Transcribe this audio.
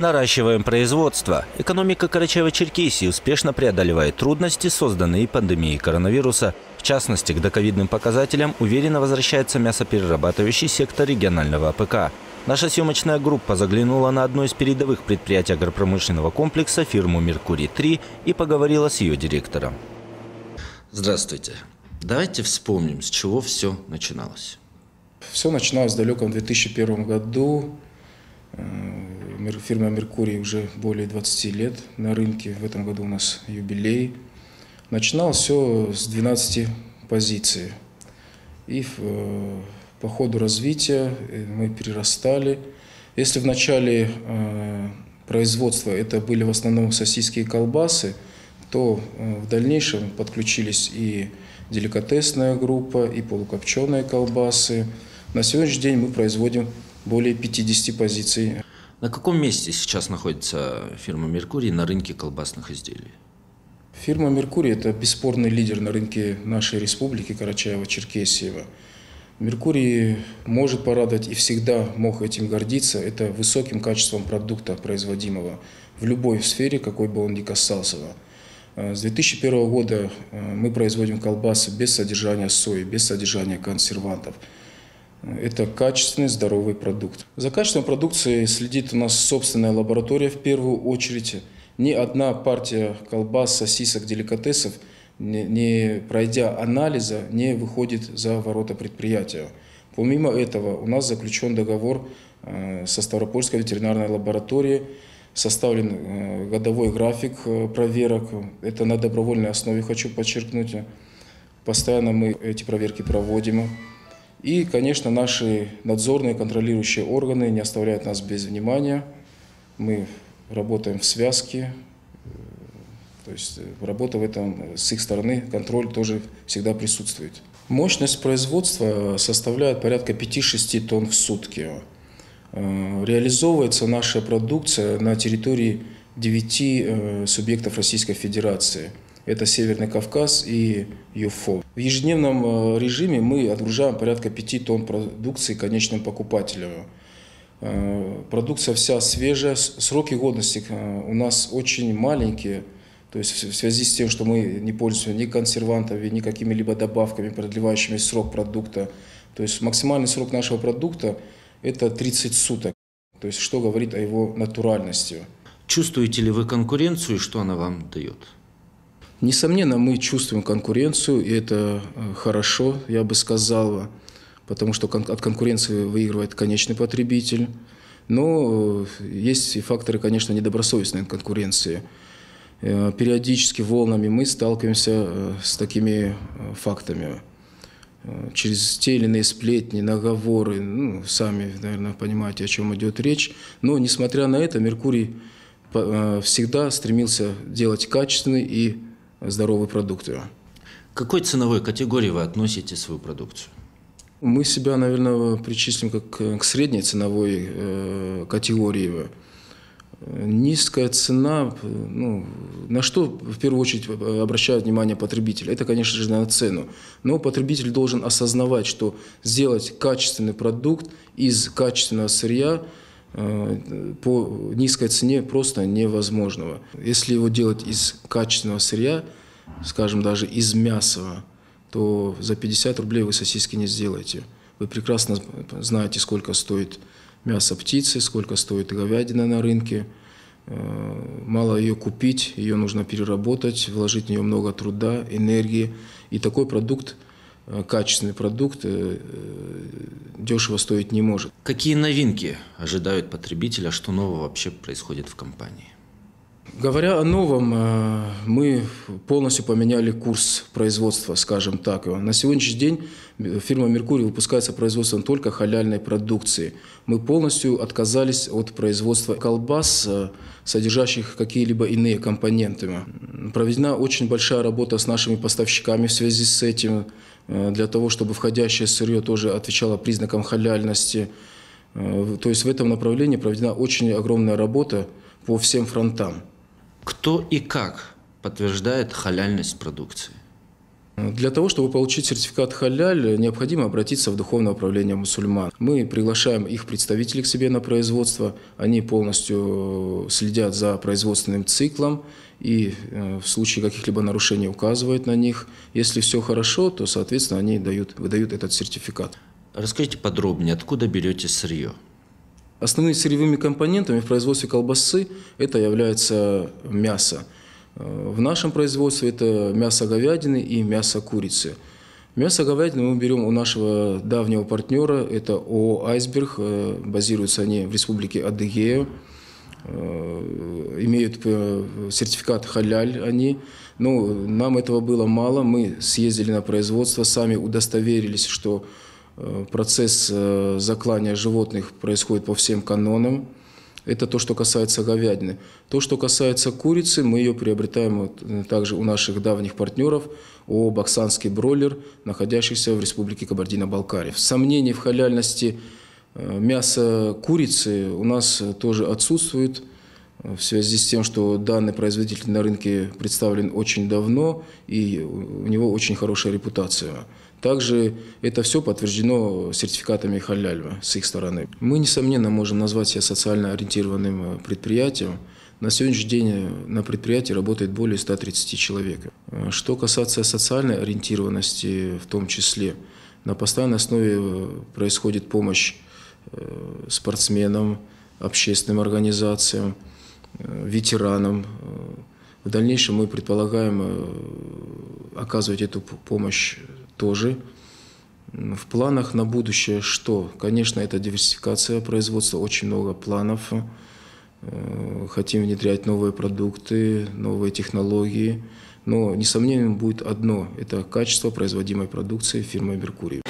Наращиваем производство. Экономика Карачаева-Черкесии успешно преодолевает трудности, созданные пандемией коронавируса. В частности, к доковидным показателям уверенно возвращается мясоперерабатывающий сектор регионального АПК. Наша съемочная группа заглянула на одно из передовых предприятий агропромышленного комплекса, фирму «Меркурий-3» и поговорила с ее директором. Здравствуйте. Давайте вспомним, с чего все начиналось. Все начиналось в далеком 2001 году. Фирма «Меркурий» уже более 20 лет на рынке. В этом году у нас юбилей. Начиналось все с 12 позиций. И э, по ходу развития э, мы перерастали. Если в начале э, производства это были в основном сосиски и колбасы, то в дальнейшем подключились и деликатесная группа, и полукопченые колбасы. На сегодняшний день мы производим более 50 позиций. На каком месте сейчас находится фирма «Меркурий» на рынке колбасных изделий? Фирма «Меркурий» – это бесспорный лидер на рынке нашей республики Карачаева-Черкесиева. Меркурий может порадовать и всегда мог этим гордиться. Это высоким качеством продукта, производимого в любой сфере, какой бы он ни касался. Э, с 2001 года э, мы производим колбасы без содержания сои, без содержания консервантов. Это качественный, здоровый продукт. За качеством продукции следит у нас собственная лаборатория в первую очередь. Ни одна партия колбас, сосисок, деликатесов – не, не пройдя анализа, не выходит за ворота предприятия. Помимо этого, у нас заключен договор э, со Ставропольской ветеринарной лабораторией, составлен э, годовой график э, проверок. Это на добровольной основе, хочу подчеркнуть. Постоянно мы эти проверки проводим. И, конечно, наши надзорные контролирующие органы не оставляют нас без внимания. Мы работаем в связке, то есть э, работа в этом э, с их стороны, контроль тоже всегда присутствует. Мощность производства составляет порядка 5-6 тонн в сутки. Э, реализовывается наша продукция на территории 9 субъектов Российской Федерации. Это Северный Кавказ и ЮФО. В ежедневном режиме мы отгружаем порядка 5 тонн продукции конечным покупателям. Продукция вся свежая, сроки годности у нас очень маленькие – то есть в связи с тем, что мы не пользуемся ни консервантами, ни какими-либо добавками, продлевающими срок продукта. То есть максимальный срок нашего продукта – это 30 суток. То есть что говорит о его натуральности. Чувствуете ли вы конкуренцию и что она вам дает? Несомненно, мы чувствуем конкуренцию, и это э, хорошо, я бы сказал, потому что от конкуренции выигрывает конечный потребитель. Но э, есть и факторы, конечно, недобросовестной конкуренции – Э, периодически волнами мы сталкиваемся с такими фактами. Через те или иные сплетни, наговоры, ну, сами, наверное, понимаете, о чем идет речь. Но, несмотря на это, Меркурий всегда стремился делать качественный и здоровый продукт. К какой ценовой категории вы относите свою продукцию? Мы себя, наверное, причислим как к средней ценовой категории. Низкая цена, ну, на что в первую очередь обращают внимание потребитель? Это, конечно же, на цену. Но потребитель должен осознавать, что сделать качественный продукт из качественного сырья э, по низкой цене просто невозможного. Если его делать из качественного сырья, скажем, даже из мяса, то за 50 рублей вы сосиски не сделаете. Вы прекрасно знаете, сколько стоит мясо птицы, сколько стоит говядина на рынке. Э, мало ее купить, ее нужно переработать, вложить в нее много труда, энергии. И такой продукт, э, качественный продукт, э, дешево стоить не может. Какие новинки ожидают потребителя, что нового вообще происходит в компании? Говоря о новом, э, мы полностью поменяли курс производства, скажем так. На сегодняшний день фирма «Меркурий» выпускается производством только халяльной продукции. Мы полностью отказались от производства колбас, э, содержащих какие-либо иные компоненты. Проведена очень большая работа с нашими поставщиками в связи с этим, э, для того, чтобы входящее сырье тоже отвечало признакам халяльности. То есть в этом направлении проведена очень огромная работа по всем фронтам. Кто и как подтверждает халяльность продукции? Для того, чтобы получить сертификат халяль, необходимо обратиться в Духовное управление мусульман. Мы приглашаем их представителей к себе на производство. Они полностью следят за производственным циклом и э, в случае каких-либо нарушений указывают на них. Если все хорошо, то, соответственно, они дают, выдают этот сертификат. Расскажите подробнее, откуда берете сырье? Основными сырьевыми компонентами в производстве колбасы это является мясо. Э, в нашем производстве это мясо говядины и мясо курицы. Мясо говядины мы берем у нашего давнего партнера, это ООО «Айсберг», э, базируются они в республике Адыгея, э, имеют сертификат халяль они, но нам этого было мало, мы съездили на производство, сами удостоверились, что процесс заклания животных происходит по всем канонам, это то, что касается говядины. То, что касается курицы, мы ее приобретаем вот э, также у наших давних партнеров, ООО «Баксанский бройлер», находящийся в Республике Кабардино-Балкария. Сомнений в халяльности э, мяса курицы у нас тоже отсутствует в связи с тем, что данный производитель на рынке представлен очень давно и у него очень хорошая репутация. Также это все подтверждено сертификатами халяльма с их стороны. Мы, несомненно, можем назвать себя социально ориентированным э, предприятием. На сегодняшний день э, на предприятии работает более 130 человек. Э, что касается социальной ориентированности в том числе, на постоянной основе происходит помощь спортсменам, общественным организациям, ветеранам. В дальнейшем мы предполагаем оказывать эту помощь тоже. В планах на будущее что? Конечно, это диверсификация производства, очень много планов. Э, хотим внедрять новые продукты, новые технологии. Но несомненно будет одно – это качество производимой продукции фирмы «Меркурий».